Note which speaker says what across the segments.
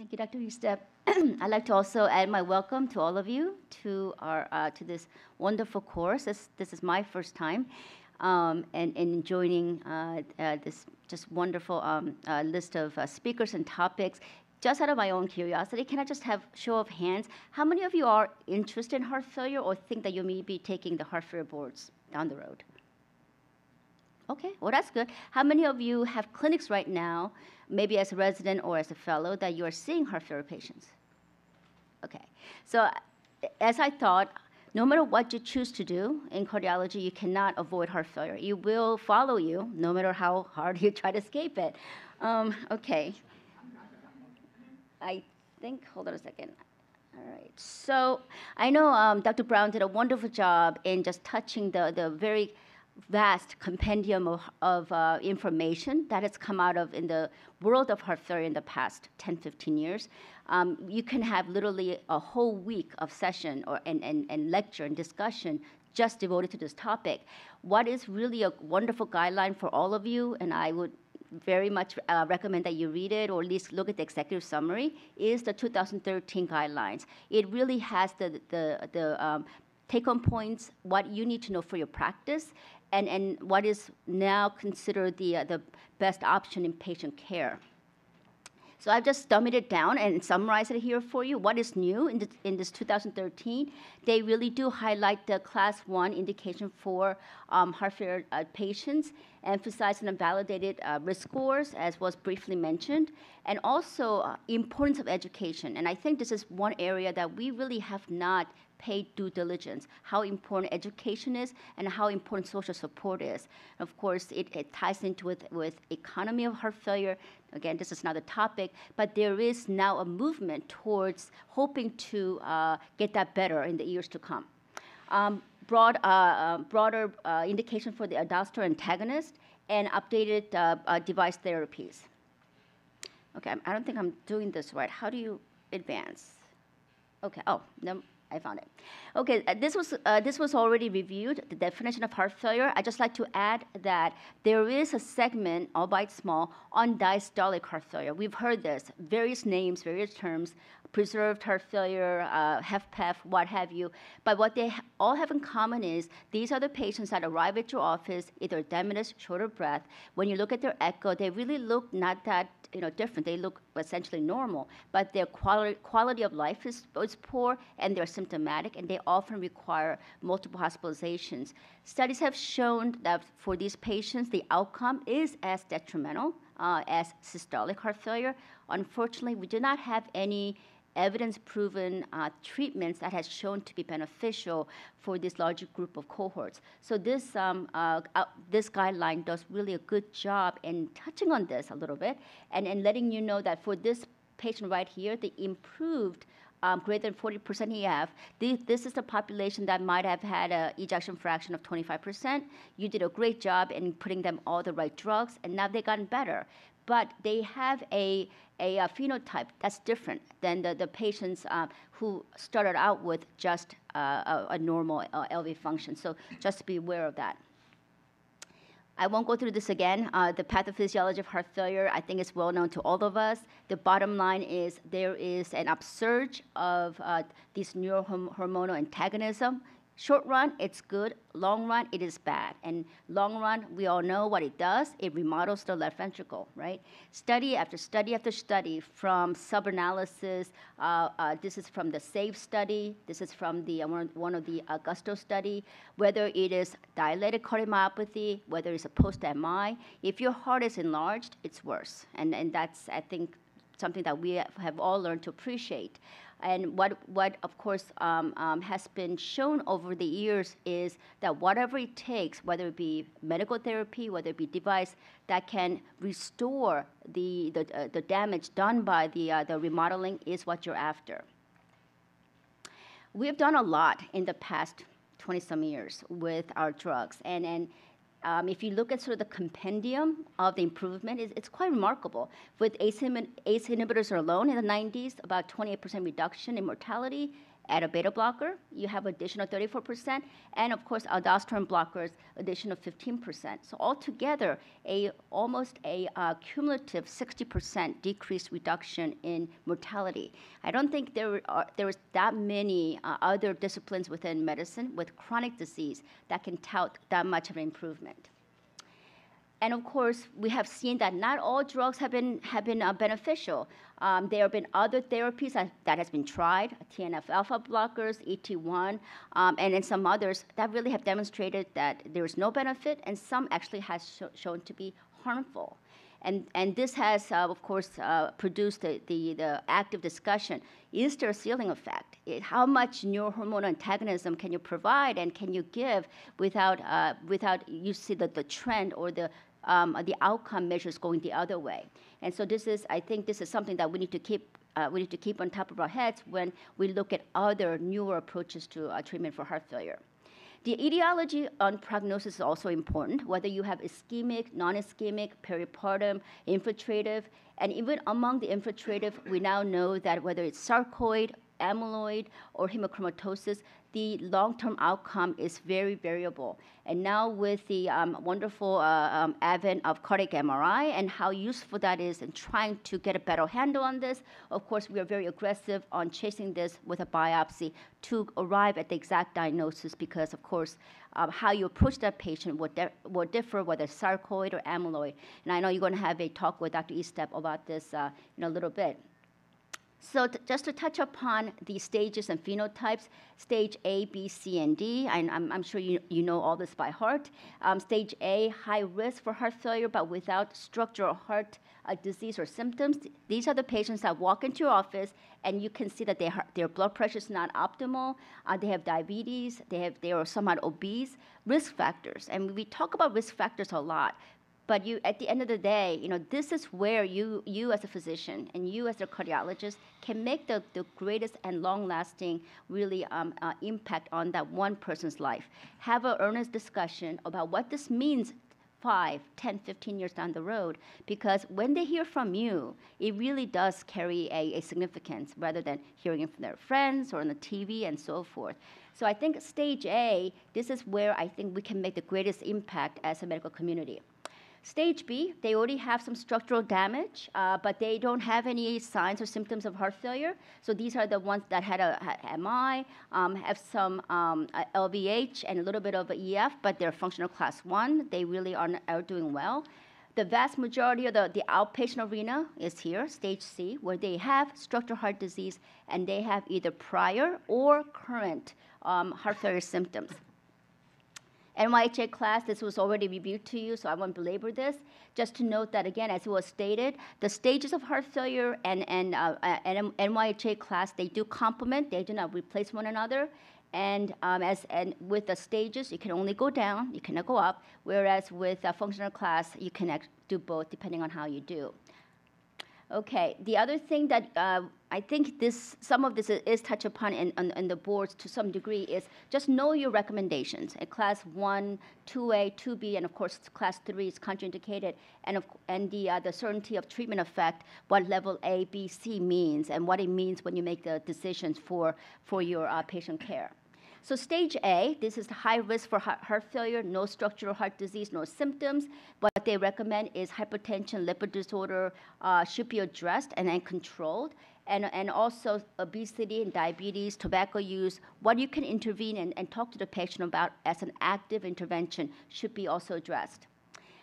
Speaker 1: Thank you, Dr. Estep. I'd like to also add my welcome to all of you to our uh, to this wonderful course. This, this is my first time, um, and, and joining uh, uh, this just wonderful um, uh, list of uh, speakers and topics. Just out of my own curiosity, can I just have show of hands? How many of you are interested in heart failure or think that you may be taking the heart failure boards down the road? Okay, well, that's good. How many of you have clinics right now, maybe as a resident or as a fellow, that you are seeing heart failure patients? Okay, so as I thought, no matter what you choose to do in cardiology, you cannot avoid heart failure. It will follow you no matter how hard you try to escape it. Um, okay. I think, hold on a second. All right. So I know um, Dr. Brown did a wonderful job in just touching the, the very vast compendium of, of uh, information that has come out of in the world of heart failure in the past 10, 15 years. Um, you can have literally a whole week of session or and, and, and lecture and discussion just devoted to this topic. What is really a wonderful guideline for all of you, and I would very much uh, recommend that you read it or at least look at the executive summary, is the 2013 guidelines. It really has the, the, the um, take home points, what you need to know for your practice, and, and what is now considered the, uh, the best option in patient care. So I've just dumbed it down and summarized it here for you. What is new in, in this 2013? They really do highlight the class one indication for um, heart failure uh, patients, emphasizing the validated uh, risk scores, as was briefly mentioned, and also uh, importance of education. And I think this is one area that we really have not paid due diligence, how important education is and how important social support is. Of course, it, it ties into with, with economy of heart failure. Again, this is not a topic, but there is now a movement towards hoping to uh, get that better in the years to come. Um, broad, uh, uh, broader uh, indication for the aldosterone antagonist and updated uh, uh, device therapies. Okay, I don't think I'm doing this right. How do you advance? Okay, oh, no, I found it. Okay, uh, this was uh, this was already reviewed. The definition of heart failure. I just like to add that there is a segment, albeit small, on diastolic heart failure. We've heard this, various names, various terms, preserved heart failure, uh, HFpEF, what have you. But what they all have in common is these are the patients that arrive at your office, either edematous, short of breath. When you look at their echo, they really look not that you know different. They look essentially normal, but their quality quality of life is, is poor and they're symptomatic, and they often require multiple hospitalizations. Studies have shown that for these patients, the outcome is as detrimental uh, as systolic heart failure. Unfortunately, we do not have any evidence-proven uh, treatments that has shown to be beneficial for this larger group of cohorts. So this um, uh, this guideline does really a good job in touching on this a little bit and, and letting you know that for this patient right here, the improved um, greater than 40% EF, this, this is the population that might have had an ejection fraction of 25%. You did a great job in putting them all the right drugs, and now they've gotten better. But they have a, a, a phenotype that's different than the, the patients uh, who started out with just uh, a, a, normal uh, LV function. So just be aware of that. I won't go through this again. Uh, the pathophysiology of heart failure, I think, is well known to all of us. The bottom line is there is an upsurge of uh, this neurohormonal antagonism Short run, it's good. Long run, it is bad. And long run, we all know what it does. It remodels the left ventricle, right? Study after study after study from sub-analysis. Uh, uh, this is from the SAVE study. This is from the uh, one of the Augusto study. Whether it is dilated cardiomyopathy, whether it's a post-MI, if your heart is enlarged, it's worse. And, and that's, I think, something that we have all learned to appreciate. And what, what of course, um, um, has been shown over the years is that whatever it takes, whether it be medical therapy, whether it be device that can restore the, the, uh, the damage done by the, uh, the remodeling is what you're after. We've done a lot in the past 20 some years with our drugs. And, and um, if you look at sort of the compendium of the improvement, it's, it's quite remarkable. With ACE, ACE inhibitors alone in the 90s, about 28% reduction in mortality, add a beta blocker, you have additional 34%, and of course, aldosterone blockers, additional 15%. So altogether, a almost a uh, cumulative 60% decrease reduction in mortality. I don't think there are there is that many uh, other disciplines within medicine with chronic disease that can tout that much of an improvement. And of course, we have seen that not all drugs have been, have been uh, beneficial. Um, there have been other therapies that, that has been tried, TNF alpha blockers, ET1, um, and then some others that really have demonstrated that there is no benefit, and some actually has sh shown to be harmful. And, and this has, uh, of course, uh, produced the, the, the, active discussion. Is there a ceiling effect? It, how much neurohormonal antagonism can you provide and can you give without, uh, without you see the, the trend or the, um, the outcome measures going the other way. And so this is, I think this is something that we need to keep, uh, we need to keep on top of our heads when we look at other newer approaches to uh, treatment for heart failure. The etiology on prognosis is also important, whether you have ischemic, non-ischemic, peripartum, infiltrative, and even among the infiltrative, we now know that whether it's sarcoid, amyloid, or hemochromatosis, the long-term outcome is very variable. And now with the um, wonderful uh, um, advent of cardiac MRI and how useful that is in trying to get a better handle on this, of course, we are very aggressive on chasing this with a biopsy to arrive at the exact diagnosis because, of course, um, how you approach that patient will, will differ whether sarcoid or amyloid. And I know you're going to have a talk with Dr. Estep about this uh, in a little bit. So just to touch upon the stages and phenotypes, stage A, B, C, and D, I'm, I'm sure you, you know all this by heart. Um, stage A, high risk for heart failure, but without structural heart uh, disease or symptoms. These are the patients that walk into your office and you can see that they, their blood pressure is not optimal. Uh, they have diabetes. They, have, they are somewhat obese. Risk factors, and we talk about risk factors a lot. But you, at the end of the day, you know, this is where you, you as a physician and you as a cardiologist can make the, the greatest and long-lasting, really um, uh, impact on that one person's life. Have an earnest discussion about what this means 5, 10, 15 years down the road, because when they hear from you, it really does carry a, a, significance rather than hearing it from their friends or on the TV and so forth. So I think stage A, this is where I think we can make the greatest impact as a medical community. Stage B, they already have some structural damage, uh, but they don't have any signs or symptoms of heart failure. So these are the ones that had a had MI, um, have some um, LVH and a little bit of EF, but they're functional class one. They really are, are doing well. The vast majority of the, the outpatient arena is here, stage C, where they have structural heart disease and they have either prior or current um, heart failure symptoms. NYHA class, this was already reviewed to you, so I won't belabor this. Just to note that, again, as it was stated, the stages of heart failure and, and, uh, and NYHA class, they do complement, they do not replace one another. And um, as and with the stages, you can only go down, you cannot go up. Whereas with a functional class, you can do both depending on how you do. Okay, the other thing that uh, I think this, some of this is, touched upon in, in, in, the boards to some degree is just know your recommendations. At class 1, 2A, 2B, and of course class 3 is contraindicated, and, of, and the, uh, the certainty of treatment effect, what level A, B, C means, and what it means when you make the decisions for, for your uh, patient care. So stage A, this is high risk for heart failure, no structural heart disease, no symptoms. What they recommend is hypertension, lipid disorder uh, should be addressed and then controlled. And, and also obesity and diabetes, tobacco use, what you can intervene and, and talk to the patient about as an active intervention should be also addressed.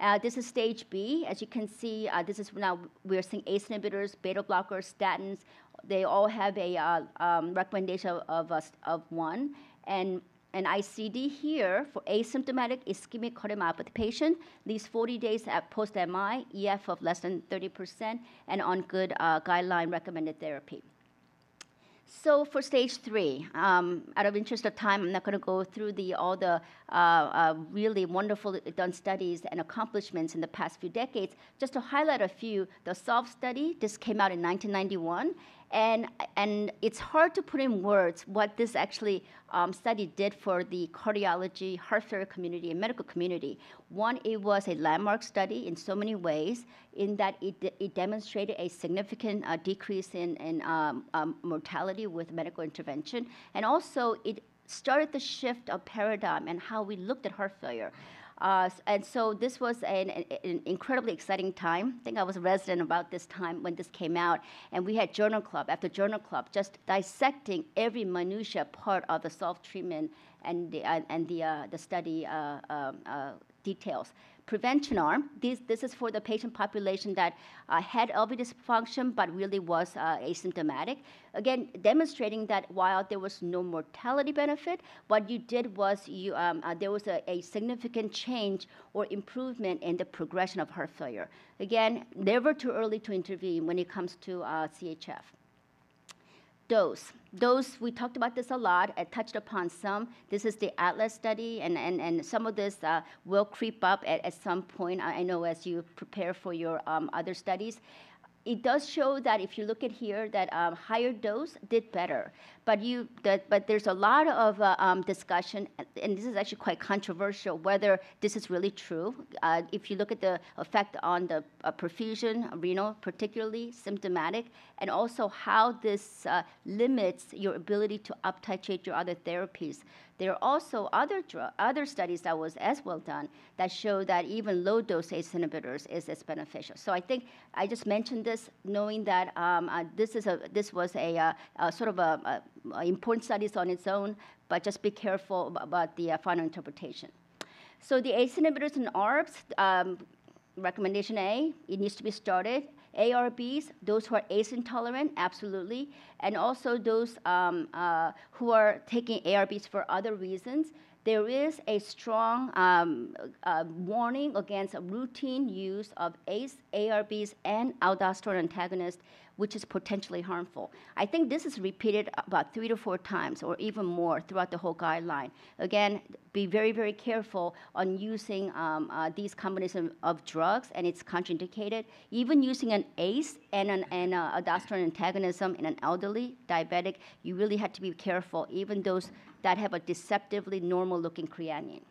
Speaker 1: Uh, this is stage B. As you can see, uh, this is now we're seeing ACE inhibitors, beta blockers, statins. They all have a uh, um, recommendation of, of, of one and an ICD here for asymptomatic ischemic cardiomyopathy patient, these 40 days at post-MI, EF of less than 30%, and on good uh, guideline recommended therapy. So for stage three, um, out of interest of time, I'm not going to go through the, all the uh, uh, really wonderful done studies and accomplishments in the past few decades. Just to highlight a few, the SOLVD study, this came out in 1991, And, and it's hard to put in words what this actually um, study did for the cardiology, heart failure community, and medical community. One, it was a landmark study in so many ways, in that it, it demonstrated a significant uh, decrease in, in um, um, mortality with medical intervention. And also, it started the shift of paradigm and how we looked at heart failure. Uh, and so this was an, an, incredibly exciting time. I think I was a resident about this time when this came out, and we had journal club after journal club just dissecting every minutia part of the SOLVD treatment and the, uh, and the, uh, the study uh, um, uh, details prevention arm. This, this is for the patient population that uh, had LV dysfunction but really was uh, asymptomatic. Again, demonstrating that while there was no mortality benefit, what you did was you, um, uh, there was a, a, significant change or improvement in the progression of heart failure. Again, never too early to intervene when it comes to uh, CHF dose. Dose, we talked about this a lot. I touched upon some. This is the ATLAS study, and, and, and some of this uh, will creep up at, at some point, I know, as you prepare for your um, other studies it does show that if you look at here, that um, higher dose did better. But you, that, but there's a lot of uh, um, discussion, and this is actually quite controversial whether this is really true. Uh, if you look at the effect on the uh, perfusion, renal, particularly symptomatic, and also how this uh, limits your ability to uptitrate your other therapies. There are also other, other studies that was as well done that show that even low dose ACE inhibitors is as beneficial. So I think I just mentioned this knowing that um, uh, this, is a, this was a, uh, a sort of a, a, important studies on its own, but just be careful about the uh, final interpretation. So the ACE inhibitors and ARBs, um, recommendation A, it needs to be started ARBs, those who are ACE intolerant, absolutely, and also those um, uh, who are taking ARBs for other reasons. There is a strong um, uh, warning against a routine use of ACE, ARBs, and aldosterone antagonists which is potentially harmful. I think this is repeated about three to four times or even more throughout the whole guideline. Again, be very, very careful on using um, uh, these combinations of drugs, and it's contraindicated. Even using an ACE and an and, uh, aldosterone antagonism in an elderly diabetic, you really have to be careful, even those that have a deceptively normal looking creatinine.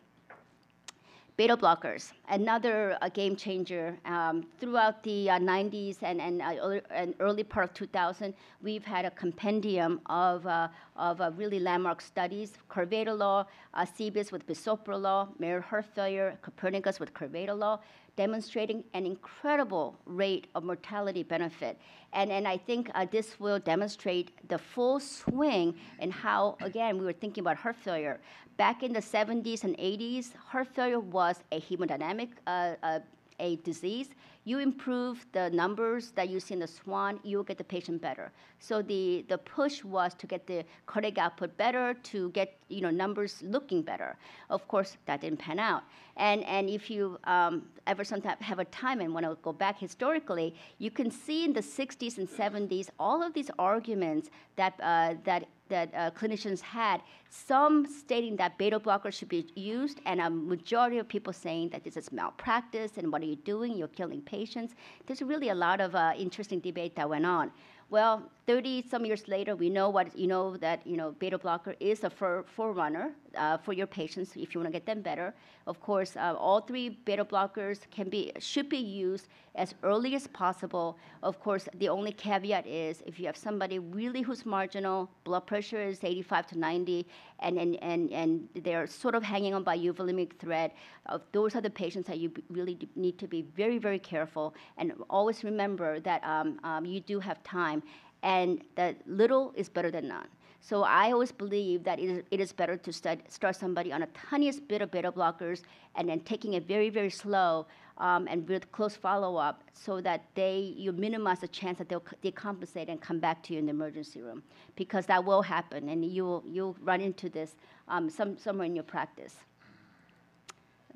Speaker 1: Beta blockers, another uh, game changer. Um, throughout the uh, 90s and, and, uh, early, and, early part of 2000, we've had a compendium of, uh, of uh, really landmark studies, Carvedilol, uh, CIBIS with bisoprolol, heart failure, Copernicus with Carvedilol, demonstrating an incredible rate of mortality benefit. And, and I think uh, this will demonstrate the full swing in how, again, we were thinking about heart failure. Back in the 70s and 80s, heart failure was a hemodynamic uh, uh, a disease, you improve the numbers that you see in the SWAN, you'll get the patient better. So the, the push was to get the cardiac output better, to get you know numbers looking better. Of course, that didn't pan out. And, and if you um, ever sometimes have a time and want to go back historically, you can see in the 60s and 70s all of these arguments that, uh, that that uh, clinicians had, some stating that beta blockers should be used, and a majority of people saying that this is malpractice and what are you doing? You're killing patients. There's really a lot of uh, interesting debate that went on. Well, 30 some years later, we know what you know that you know beta blocker is a for, forerunner uh, for your patients if you want to get them better. Of course, uh, all three beta blockers can be should be used as early as possible. Of course, the only caveat is if you have somebody really who's marginal, blood pressure is 85 to 90, and and and, and they're sort of hanging on by euvolemic thread. Uh, those are the patients that you really need to be very very careful and always remember that um, um, you do have time and that little is better than none. So I always believe that it is, it is better to start, start somebody on a tiniest bit of beta blockers and then taking it very, very slow um, and with close follow-up so that they, you minimize the chance that they'll decompensate and come back to you in the emergency room because that will happen and you'll, you'll run into this um, some, somewhere in your practice.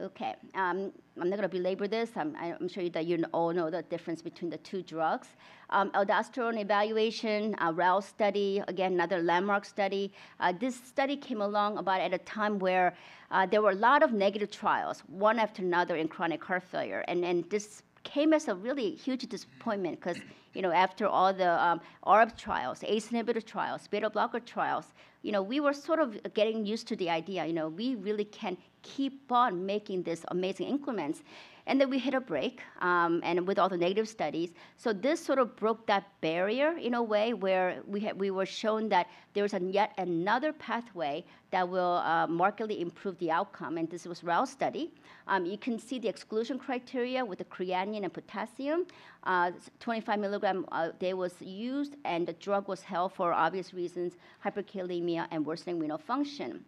Speaker 1: Okay, um, I'm not going to belabor this. I'm, I'm, sure that you all know the difference between the two drugs. Um, aldosterone evaluation, uh, RALES study, again, another landmark study. Uh, this study came along about at a time where uh, there were a lot of negative trials, one after another in chronic heart failure. And, and this came as a really huge disappointment because you know after all the um, ARB trials, ACE inhibitor trials, beta blocker trials, you know we were sort of getting used to the idea. You know we really can keep on making these amazing increments, and then we hit a break, um, and with all the negative studies. So this sort of broke that barrier in a way where we, had, we were shown that there's a yet another pathway that will uh, markedly improve the outcome, and this was RALES study. Um, you can see the exclusion criteria with the creatinine and potassium. Uh, 25 milligram a uh, day was used, and the drug was held for obvious reasons, hyperkalemia and worsening renal function.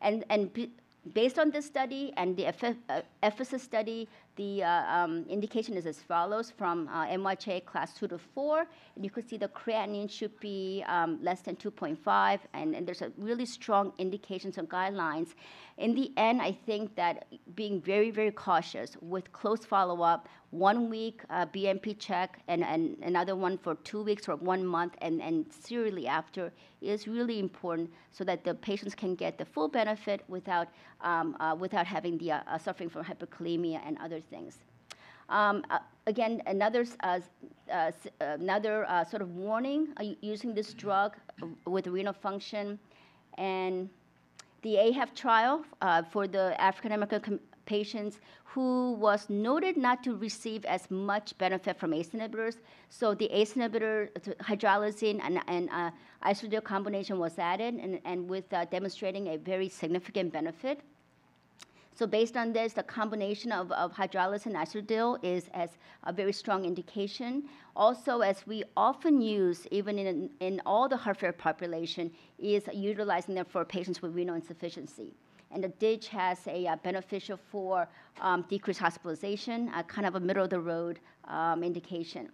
Speaker 1: And, and based on this study and the uh, Ephesus study, the uh, um, indication is as follows from uh, NYHA class 2 to 4. And you can see the creatinine should be um, less than 2.5, and, and, there's a really strong indications and guidelines. In the end, I think that being very, very cautious with close follow up, one week uh, BNP check and, and another one for two weeks or one month, and, and serially after is really important so that the patients can get the full benefit without, um, uh, without having the uh, suffering from hyperkalemia and other things. Um, uh, again, another, uh, uh, another uh, sort of warning uh, using this drug with renal function. And the A-HeFT trial uh, for the African American patients who was noted not to receive as much benefit from ACE inhibitors. So the ACE inhibitor, hydralazine and, and uh, combination was added and, and with demonstrating a very significant benefit. So based on this, the combination of, of hydralazine and Isordil is as a very strong indication. Also, as we often use, even in, in all the heart failure population, is utilizing them for patients with renal insufficiency. And the DIG has a beneficial for um, decreased hospitalization, a kind of a middle of the road um, indication.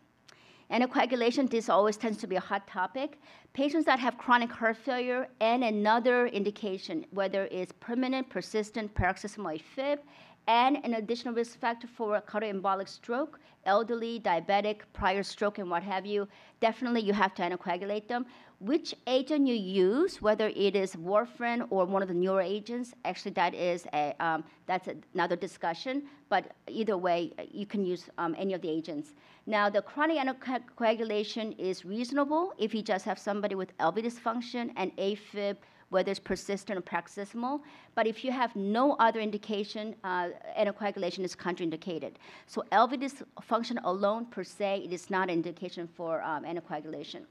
Speaker 1: Anticoagulation, this always tends to be a hot topic. Patients that have chronic heart failure and another indication, whether it's permanent, persistent paroxysmal AFib, and an additional risk factor for cardioembolic stroke, elderly, diabetic, prior stroke, and what have you, definitely you have to anticoagulate them which agent you use, whether it is warfarin or one of the newer agents, actually that is a, um, that's another discussion, but either way, you can use um, any of the agents. Now, the chronic anticoagulation is reasonable if you just have somebody with LV dysfunction and AFib, whether it's persistent or paroxysmal. But if you have no other indication, uh, anticoagulation is contraindicated. So LV dysfunction alone per se, it is not an indication for um, anticoagulation.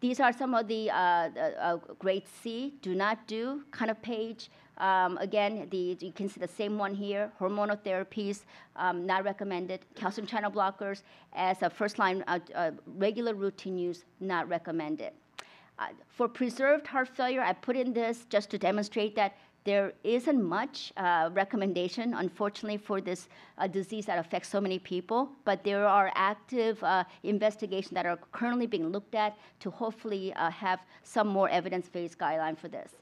Speaker 1: These are some of the uh, uh, C, do not do kind of page. Um, again, the, you can see the same one here, hormonal therapies, um, not recommended. Calcium channel blockers as a first line uh, uh, regular routine use, not recommended. For preserved heart failure, I put in this just to demonstrate that there isn't much uh, recommendation, unfortunately, for this uh, disease that affects so many people, but there are active uh, investigations that are currently being looked at to hopefully uh, have some more evidence-based guideline for this.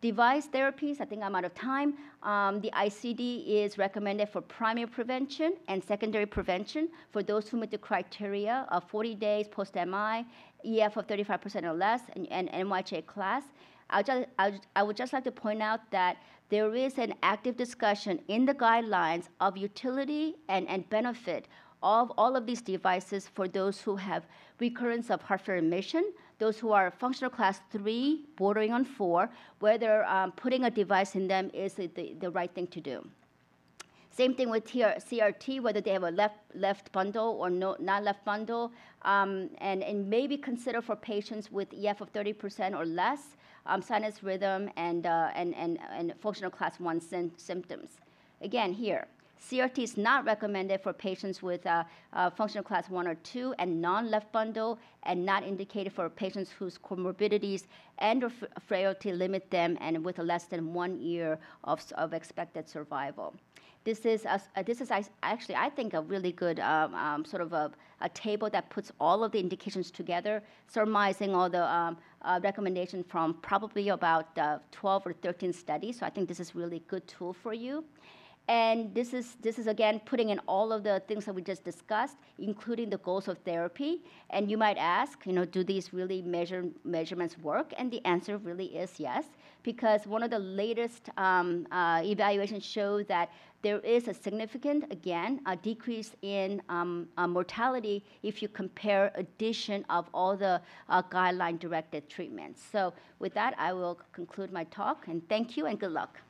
Speaker 1: Device therapies, I think I'm out of time. Um, the ICD is recommended for primary prevention and secondary prevention for those who meet the criteria of 40 days post-MI, EF of 35% or less, and, and NYHA class. I, just, I, I would just like to point out that there is an active discussion in the guidelines of utility and, and benefit of all of these devices for those who have recurrence of heart failure remission, those who are functional class three, bordering on four, whether um, putting a device in them is the, the right thing to do. Same thing with CRT, whether they have a left, left bundle or no, not left bundle, um, and, and maybe consider for patients with EF of 30% or less, um, sinus rhythm, and, uh, and, and, and functional class 1 symptoms. Again, here, CRT is not recommended for patients with uh, uh, functional class 1 or 2 and non-left bundle and not indicated for patients whose comorbidities and frailty limit them and with less than one year of, of expected survival. This is, a, this is actually, I think, a really good um, um, sort of a, a, table that puts all of the indications together, surmising all the um, uh, recommendations from probably about uh, 12 or 13 studies. So I think this is really good tool for you. And this is, this is again putting in all of the things that we just discussed, including the goals of therapy. And you might ask, you know, do these really measure, measurements work? And the answer really is yes because one of the latest um, uh, evaluations show that there is a significant, again, a decrease in um, uh, mortality if you compare addition of all the uh, guideline-directed treatments. So with that, I will conclude my talk, and thank you and good luck.